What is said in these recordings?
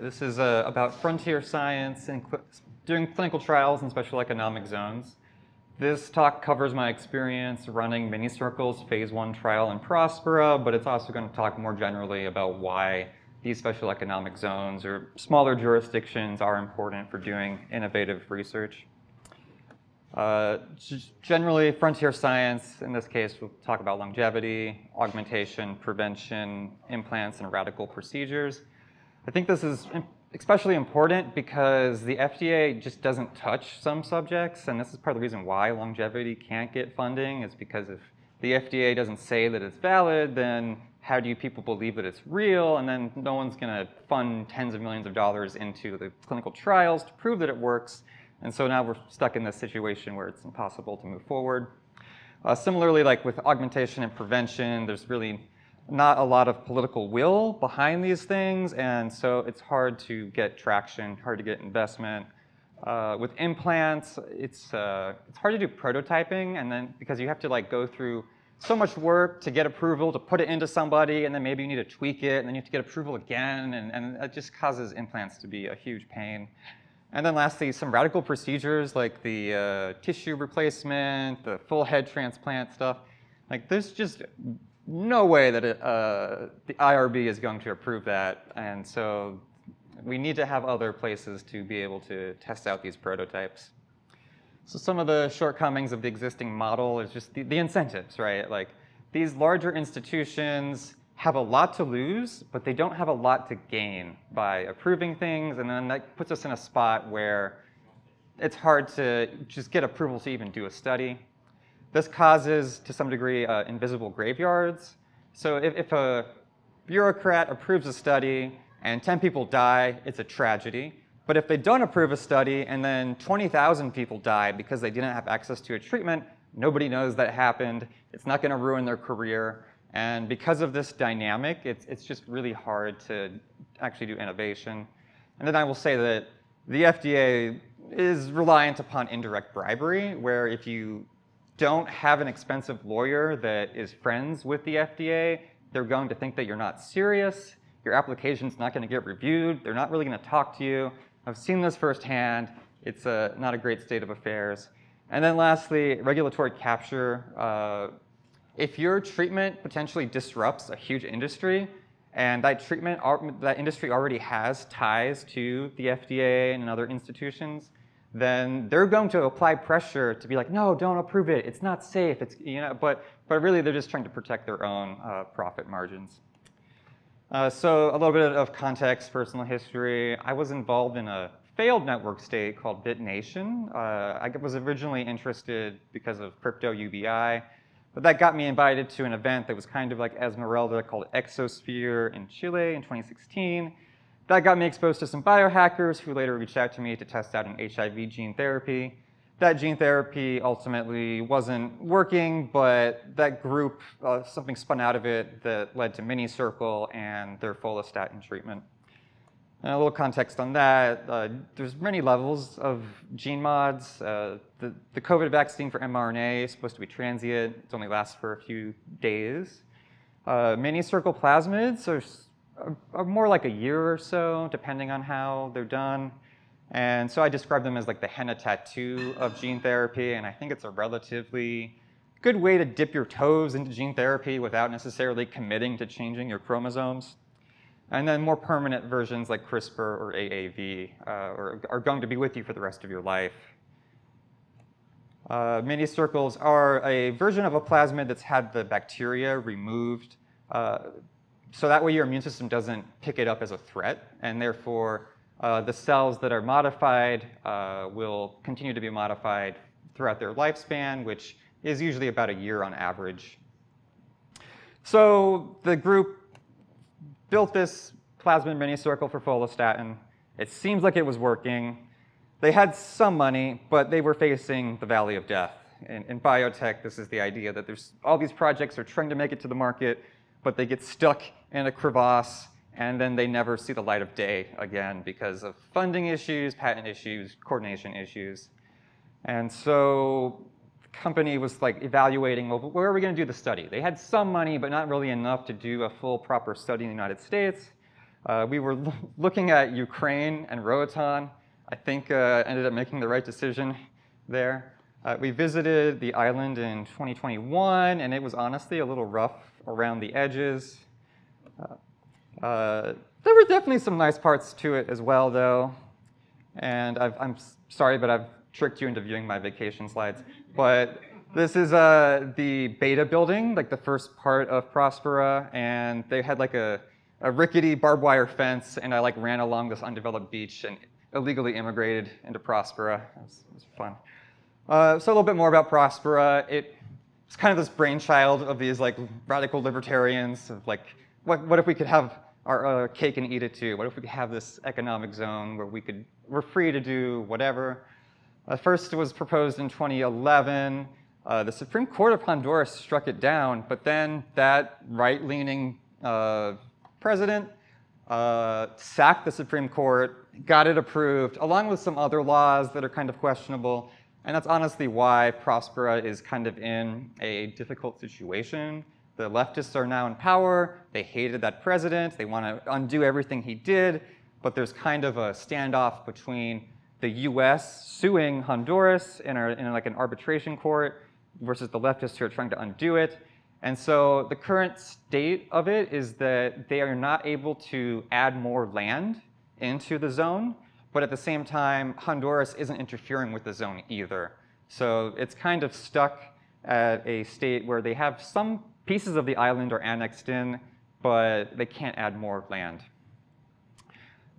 This is uh, about frontier science and cl doing clinical trials in special economic zones. This talk covers my experience running Mini-Circle's phase one trial in Prospera, but it's also going to talk more generally about why these special economic zones or smaller jurisdictions are important for doing innovative research. Uh, generally, frontier science, in this case, we'll talk about longevity, augmentation, prevention, implants, and radical procedures. I think this is especially important because the FDA just doesn't touch some subjects, and this is part of the reason why longevity can't get funding, is because if the FDA doesn't say that it's valid, then how do you people believe that it's real? And then no one's gonna fund tens of millions of dollars into the clinical trials to prove that it works. And so now we're stuck in this situation where it's impossible to move forward. Uh, similarly, like with augmentation and prevention, there's really not a lot of political will behind these things, and so it's hard to get traction, hard to get investment. Uh, with implants, it's, uh, it's hard to do prototyping, and then because you have to like go through so much work to get approval to put it into somebody, and then maybe you need to tweak it, and then you have to get approval again, and, and it just causes implants to be a huge pain. And then lastly, some radical procedures like the uh, tissue replacement, the full head transplant stuff. Like there's just no way that it, uh, the IRB is going to approve that. And so we need to have other places to be able to test out these prototypes. So some of the shortcomings of the existing model is just the, the incentives, right? Like these larger institutions have a lot to lose, but they don't have a lot to gain by approving things. And then that puts us in a spot where it's hard to just get approval to even do a study. This causes, to some degree, uh, invisible graveyards. So if, if a bureaucrat approves a study and 10 people die, it's a tragedy. But if they don't approve a study and then 20,000 people die because they didn't have access to a treatment, nobody knows that happened. It's not going to ruin their career. And because of this dynamic, it's, it's just really hard to actually do innovation. And then I will say that the FDA is reliant upon indirect bribery, where if you don't have an expensive lawyer that is friends with the FDA, they're going to think that you're not serious. Your application's not going to get reviewed. They're not really going to talk to you. I've seen this firsthand. It's a, not a great state of affairs. And then lastly, regulatory capture. Uh, if your treatment potentially disrupts a huge industry, and that treatment, that industry already has ties to the FDA and other institutions, then they're going to apply pressure to be like, no, don't approve it. It's not safe. It's, you know, but, but really they're just trying to protect their own uh, profit margins. Uh, so a little bit of context, personal history. I was involved in a failed network state called BitNation. Uh, I was originally interested because of crypto UBI, but that got me invited to an event that was kind of like Esmeralda called Exosphere in Chile in 2016. That got me exposed to some biohackers who later reached out to me to test out an HIV gene therapy. That gene therapy ultimately wasn't working, but that group, uh, something spun out of it that led to Mini-Circle and their follistatin treatment. And a little context on that, uh, there's many levels of gene mods. Uh, the, the COVID vaccine for mRNA is supposed to be transient. It only lasts for a few days. Uh, Mini-Circle plasmids are more like a year or so, depending on how they're done. And so I describe them as like the henna tattoo of gene therapy, and I think it's a relatively good way to dip your toes into gene therapy without necessarily committing to changing your chromosomes. And then more permanent versions like CRISPR or AAV uh, are, are, going to be with you for the rest of your life. Uh, Mini-Circles are a version of a plasmid that's had the bacteria removed. Uh, so that way your immune system doesn't pick it up as a threat, and therefore uh, the cells that are modified uh, will continue to be modified throughout their lifespan, which is usually about a year on average. So the group built this plasmid mini-circle for follistatin. It seems like it was working. They had some money, but they were facing the valley of death. In, in biotech, this is the idea that there's all these projects are trying to make it to the market, but they get stuck in a crevasse and then they never see the light of day again because of funding issues, patent issues, coordination issues. And so the company was like evaluating, well, where are we going to do the study? They had some money, but not really enough to do a full proper study in the United States. Uh, we were looking at Ukraine and Roatan. I think uh, ended up making the right decision there. Uh, we visited the island in 2021, and it was honestly a little rough around the edges. Uh, there were definitely some nice parts to it as well, though. And i am sorry, but I've tricked you into viewing my vacation slides. But this is uh, the beta building, like the first part of Prospera, and they had like a, a rickety barbed wire fence, and I like ran along this undeveloped beach and illegally immigrated into Prospera. It was, it was fun. Uh, so a little bit more about Prospera. It, it's kind of this brainchild of these like radical libertarians of like, what, what if we could have our uh, cake and eat it too? What if we could have this economic zone where we could, we're free to do whatever? Uh, first, it was proposed in 2011. Uh, the Supreme Court of Honduras struck it down, but then that right-leaning uh, president uh, sacked the Supreme Court, got it approved, along with some other laws that are kind of questionable. And that's honestly why Prospera is kind of in a difficult situation. The leftists are now in power. They hated that president. They want to undo everything he did. But there's kind of a standoff between the US suing Honduras in, in like an arbitration court versus the leftists who are trying to undo it. And so the current state of it is that they are not able to add more land into the zone, but at the same time, Honduras isn't interfering with the zone either. So it's kind of stuck at a state where they have some pieces of the island are annexed in, but they can't add more land.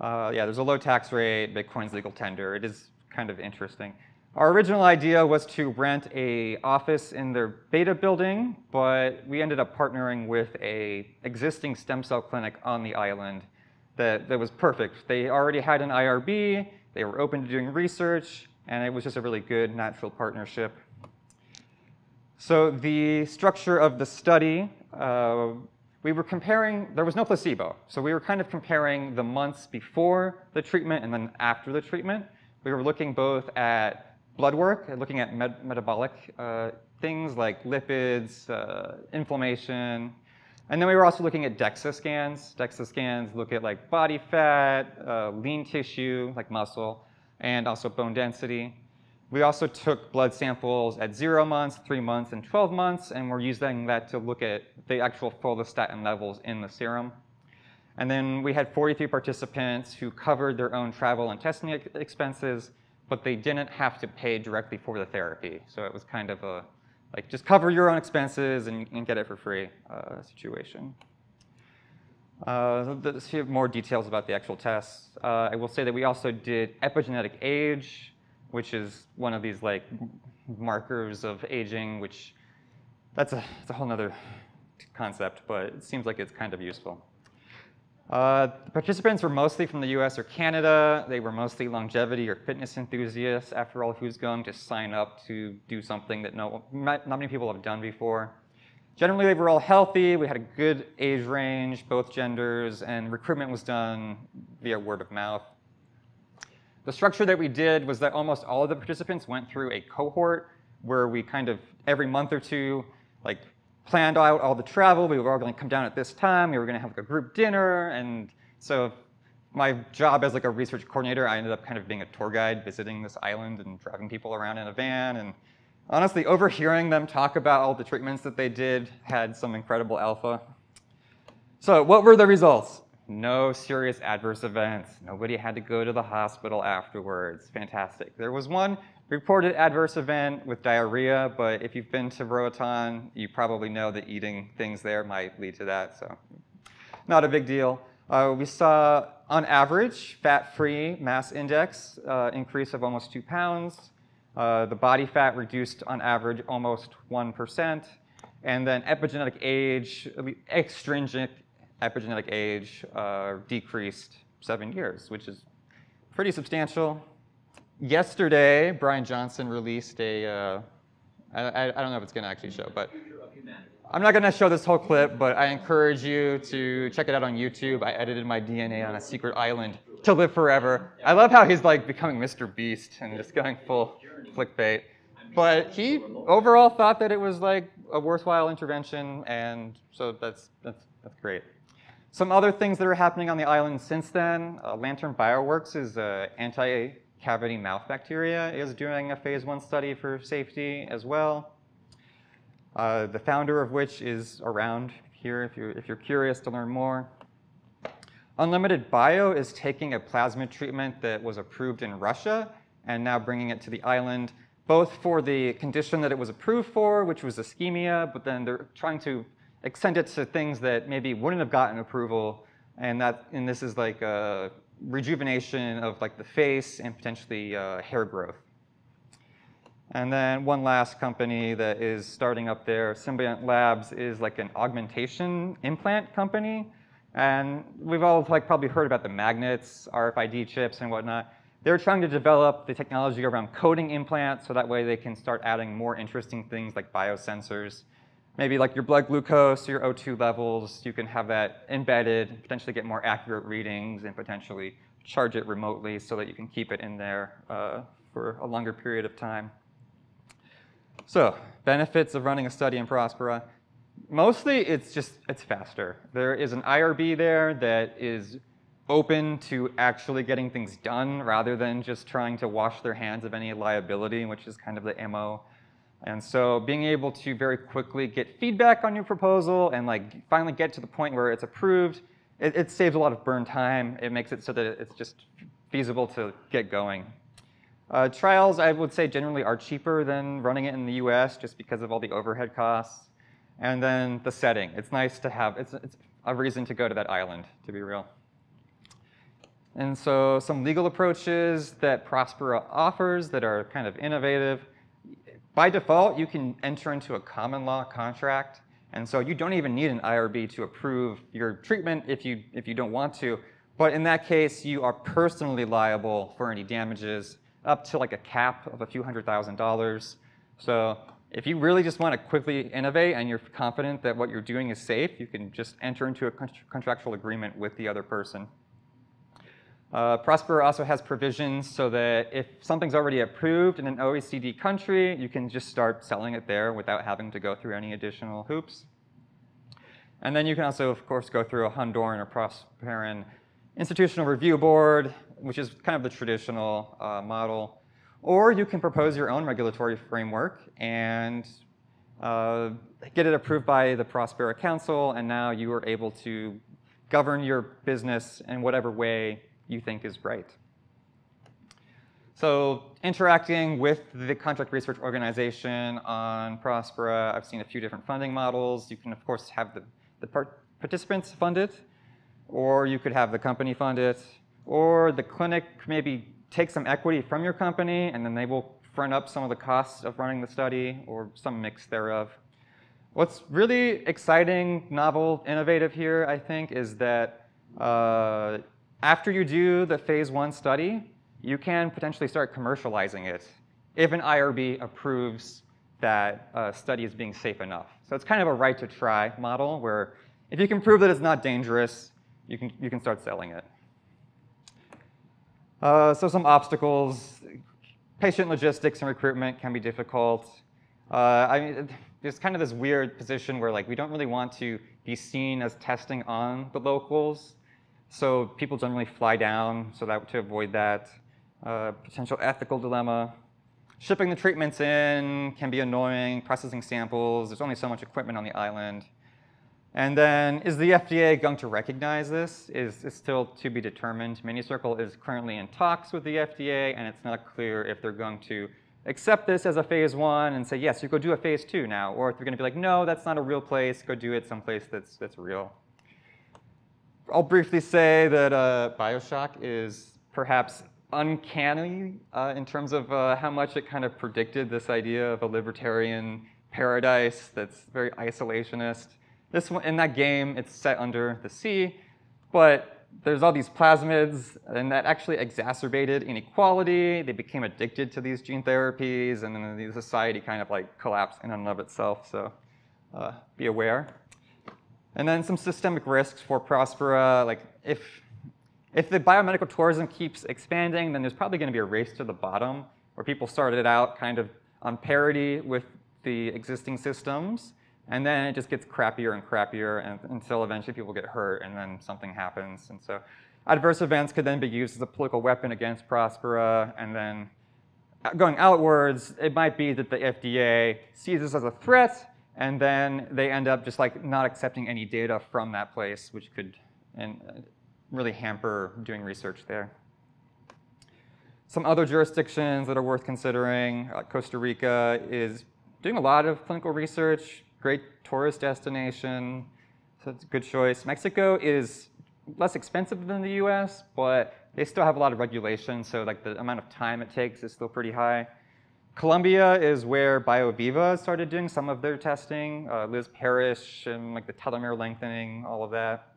Uh, yeah, there's a low tax rate, Bitcoin's legal tender. It is kind of interesting. Our original idea was to rent a office in their beta building, but we ended up partnering with a existing stem cell clinic on the island that, that was perfect. They already had an IRB, they were open to doing research, and it was just a really good natural partnership. So the structure of the study, uh, we were comparing, there was no placebo. So we were kind of comparing the months before the treatment and then after the treatment. We were looking both at blood work, and looking at med metabolic uh, things like lipids, uh, inflammation. And then we were also looking at DEXA scans. DEXA scans look at like body fat, uh, lean tissue, like muscle, and also bone density. We also took blood samples at zero months, three months, and 12 months, and we're using that to look at the actual follistatin levels in the serum. And then we had 43 participants who covered their own travel and testing expenses, but they didn't have to pay directly for the therapy. So it was kind of a, like, just cover your own expenses and, and get it for free uh, situation. Uh, let's see more details about the actual tests. Uh, I will say that we also did epigenetic age, which is one of these like markers of aging, which that's a, that's a whole other concept, but it seems like it's kind of useful. Uh, the participants were mostly from the US or Canada. They were mostly longevity or fitness enthusiasts. After all, who's going to sign up to do something that no, not many people have done before? Generally, they were all healthy. We had a good age range, both genders, and recruitment was done via word of mouth. The structure that we did was that almost all of the participants went through a cohort where we kind of, every month or two, like planned out all the travel. We were all going to come down at this time. We were going to have like a group dinner. And so my job as like a research coordinator, I ended up kind of being a tour guide, visiting this island and driving people around in a van. And honestly, overhearing them talk about all the treatments that they did had some incredible alpha. So what were the results? No serious adverse events. Nobody had to go to the hospital afterwards. Fantastic. There was one reported adverse event with diarrhea, but if you've been to Roatan, you probably know that eating things there might lead to that, so not a big deal. Uh, we saw, on average, fat-free mass index uh, increase of almost two pounds. Uh, the body fat reduced on average almost 1%. And then epigenetic age, extrinsic epigenetic age uh, decreased seven years, which is pretty substantial yesterday, Bryan Johnson released a. Uh, I, I don't know if it's going to actually show, but I'm not going to show this whole clip, but I encourage you to check it out on YouTube. I edited my DNA on a secret island to live forever. I love how he's like becoming Mr. Beast and just going full clickbait. But he overall thought that it was like a worthwhile intervention, and so that's that's that's great. Some other things that are happening on the island since then, uh, Lantern Bioworks is uh, anti-cavity mouth bacteria is doing a phase one study for safety as well. Uh, the founder of which is around here if you're, if you're curious to learn more. Unlimited Bio is taking a plasma treatment that was approved in Russia and now bringing it to the island, both for the condition that it was approved for, which was ischemia, but then they're trying to extend it to things that maybe wouldn't have gotten approval, and that and this is like a rejuvenation of like the face and potentially uh, hair growth. And then one last company that is starting up there, Symbiont Labs, is like an augmentation implant company. And we've all like probably heard about the magnets, RFID chips and whatnot. They're trying to develop the technology around coating implants so that way they can start adding more interesting things like biosensors maybe like your blood glucose, your O2 levels, you can have that embedded, potentially get more accurate readings and potentially charge it remotely so that you can keep it in there uh, for a longer period of time. So benefits of running a study in Prospera. Mostly it's just, it's faster. There is an IRB there that is open to actually getting things done rather than just trying to wash their hands of any liability, which is kind of the MO and so being able to very quickly get feedback on your proposal and like finally get to the point where it's approved, it, it saves a lot of burn time. It makes it so that it's just feasible to get going. Uh, trials, I would say, generally are cheaper than running it in the US just because of all the overhead costs. And then the setting. It's nice to have, it's, it's a reason to go to that island, to be real. And so some legal approaches that Prospera offers that are kind of innovative. By default, you can enter into a common law contract, and so you don't even need an IRB to approve your treatment if you, if you don't want to. But in that case, you are personally liable for any damages up to like a cap of a few hundred thousand dollars. So if you really just want to quickly innovate and you're confident that what you're doing is safe, you can just enter into a contractual agreement with the other person. Uh, Prospera also has provisions so that if something's already approved in an OECD country, you can just start selling it there without having to go through any additional hoops. And then you can also, of course, go through a Honduran or Prosperan institutional review board, which is kind of the traditional uh, model. Or you can propose your own regulatory framework and uh, get it approved by the Prospera Council, and now you are able to govern your business in whatever way you think is right. So interacting with the contract research organization on Prospera, I've seen a few different funding models. You can, of course, have the, the participants fund it, or you could have the company fund it, or the clinic maybe take some equity from your company, and then they will front up some of the costs of running the study, or some mix thereof. What's really exciting, novel, innovative here, I think, is that uh, after you do the phase one study, you can potentially start commercializing it if an IRB approves that a study is being safe enough. So it's kind of a right to try model where if you can prove that it's not dangerous, you can, you can start selling it. Uh, so some obstacles, patient logistics and recruitment can be difficult. Uh, I mean, there's kind of this weird position where like we don't really want to be seen as testing on the locals. So people generally fly down so that to avoid that uh, potential ethical dilemma. Shipping the treatments in can be annoying, processing samples, there's only so much equipment on the island. And then is the FDA going to recognize this? Is, is still to be determined. MiniCircle is currently in talks with the FDA and it's not clear if they're going to accept this as a phase one and say, yes, you go do a phase two now. Or if they're gonna be like, no, that's not a real place, go do it someplace that's, that's real. I'll briefly say that uh, Bioshock is perhaps uncanny uh, in terms of uh, how much it kind of predicted this idea of a libertarian paradise that's very isolationist. This one, in that game, it's set under the sea, but there's all these plasmids, and that actually exacerbated inequality. They became addicted to these gene therapies, and then the society kind of like collapsed in and of itself. So uh, be aware. And then some systemic risks for Prospera, like if, if the biomedical tourism keeps expanding, then there's probably gonna be a race to the bottom where people started out kind of on parity with the existing systems. And then it just gets crappier and crappier and, until eventually people get hurt and then something happens. And so adverse events could then be used as a political weapon against Prospera. And then uh, going outwards, it might be that the FDA sees this as a threat and then they end up just like not accepting any data from that place, which could and, uh, really hamper doing research there. Some other jurisdictions that are worth considering, uh, Costa Rica is doing a lot of clinical research, great tourist destination, so it's a good choice. Mexico is less expensive than the US, but they still have a lot of regulation, so like the amount of time it takes is still pretty high. Colombia is where BioViva started doing some of their testing, uh, Liz Parrish and like the telomere lengthening, all of that.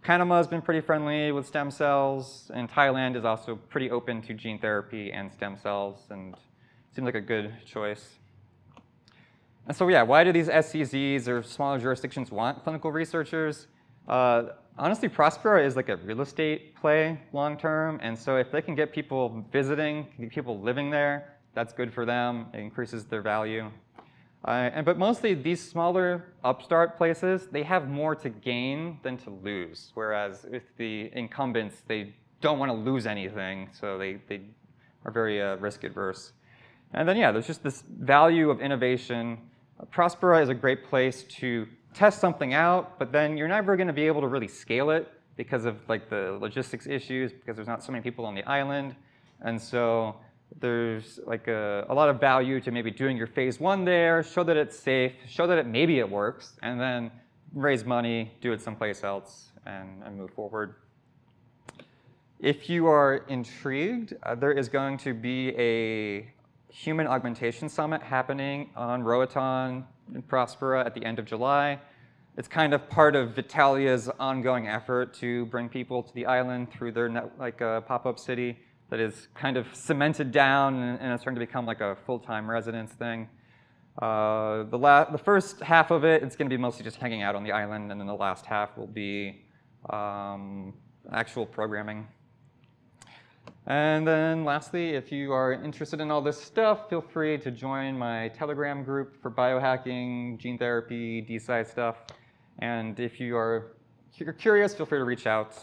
Panama has been pretty friendly with stem cells, and Thailand is also pretty open to gene therapy and stem cells, and seems like a good choice. And so yeah, why do these SEZs or smaller jurisdictions want clinical researchers? Uh, honestly, Prospera is like a real estate play long term, and so if they can get people visiting, people living there, that's good for them. It increases their value. Uh, and, but mostly these smaller upstart places, they have more to gain than to lose. Whereas with the incumbents, they don't want to lose anything, so they, they are very uh, risk adverse. And then yeah, there's just this value of innovation. Prospera is a great place to test something out, but then you're never going to be able to really scale it because of like the logistics issues, because there's not so many people on the island. And so there's like a, a, lot of value to maybe doing your phase one there, show that it's safe, show that it maybe it works, and then raise money, do it someplace else, and, and move forward. If you are intrigued, uh, there is going to be a Human Augmentation Summit happening on Roatan in Prospera at the end of July. It's kind of part of Vitalia's ongoing effort to bring people to the island through their net, like uh, pop-up city that is kind of cemented down and, and it's starting to become like a full-time residence thing. Uh, the, la the first half of it, it's going to be mostly just hanging out on the island, and then the last half will be um, actual programming. And then lastly, if you are interested in all this stuff, feel free to join my Telegram group for biohacking, gene therapy, DeSci stuff. And if you are curious, feel free to reach out.